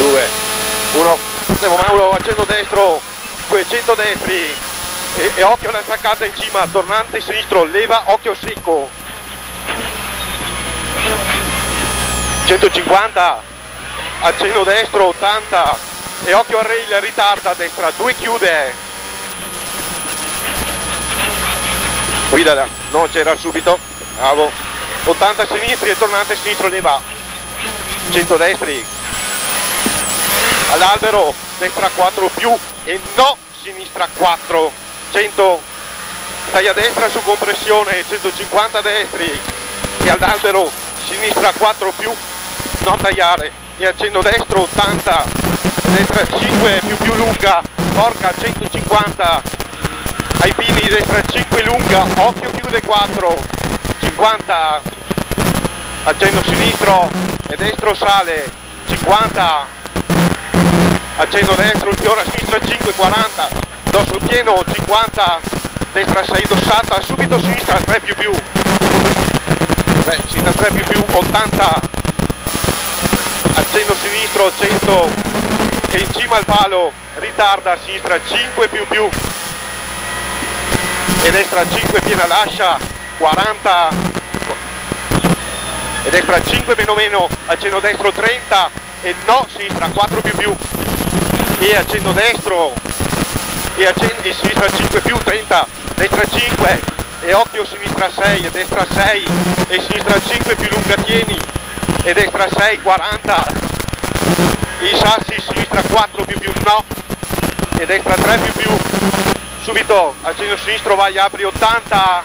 2, 1, Devo Mauro accendo destro, 200 destri e, e occhio alla staccata in cima, tornante sinistro, leva, occhio secco. 150, accenno destro, 80 e occhio al rail, ritarda a destra, 2 chiude. Guida, no c'era subito, bravo. 80 sinistri e tornante sinistro leva, 100 destri, all'albero destra 4 più e no sinistra 4 100 stai a destra su compressione 150 destri. E all'albero sinistra 4 più non tagliare. E accendo destro 80 destra 5 più più lunga porca 150 ai pini destra 5 lunga occhio chiude 4 50 accendo sinistro e destro sale 50 accendo destro, ulteriore sinistra 5, 40, do sul pieno 50, destra 6 dossata, subito sinistra 3 più più, Beh, sinistra 3 più più, 80, accendo sinistro 100, e in cima al palo, ritarda sinistra 5 più più, e destra 5 piena lascia, 40, e destra 5 meno meno, accendo destro 30, e no sinistra 4 più più, e accendo destro? E accendo e sinistra 5 più 30 destra 5 e occhio sinistra 6 e destra 6 e sinistra 5 più lunga tieni e destra 6 40 i sassi sinistra 4 più più no. E destra 3 più più. Subito accendo sinistro vai apri 80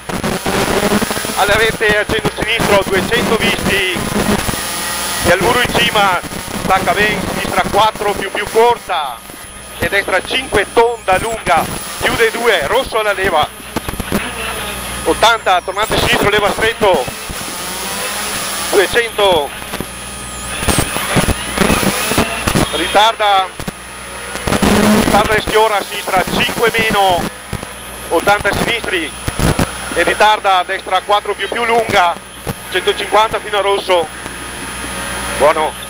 alle rete accendo sinistro 200 visti. E al muro in cima stacca bene sinistra 4 più più corta. E destra 5 tonda lunga chiude 2 rosso alla leva. 80 tornante sinistro leva stretto. 200 ritarda. Ritarda e schiora a sinistra 5 meno. 80 sinistri. E ritarda a destra 4 più più lunga. 150 fino a rosso. Buono